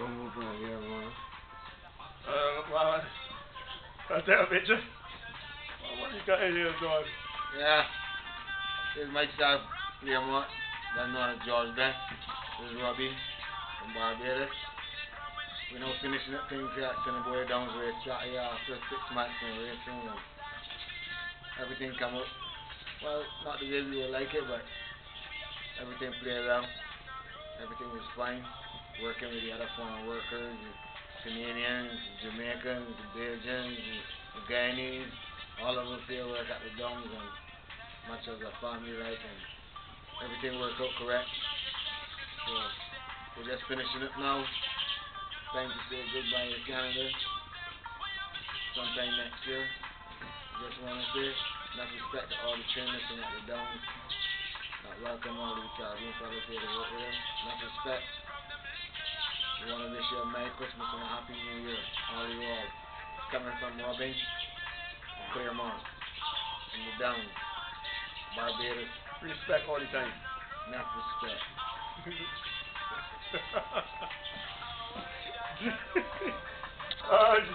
Vamos pra ver agora. Uh, well, I'll take a picture. What you got in here, dog? Yeah. This is myself, Clairmonte. That's known as George Best. This is Robbie from Barbados. We're now finishing up things here at Assiniboia Downs where it's shot here after six months and everything come up. Well, not the way we would like it, but everything played well. Everything was fine. Working with the other foreign workers, the Canadians, Jamaicans, Bajans, the Guyanese, all of us here work at the Downs and much as a family like and everything worked out correct. So we're just finishing up now. Time to say goodbye to Canada. Sometime next year. Just wanna say enough respect to all the trainers from at the Downs. Not welcome all the Caribbean fellas here to work with them. Enough respect. We wanna wish you a Merry Christmas and a Happy New Year. All of you all. Coming from Robin from Clairmonte. and the Downs. Barbados. Respect all the time. Enough respect. uh,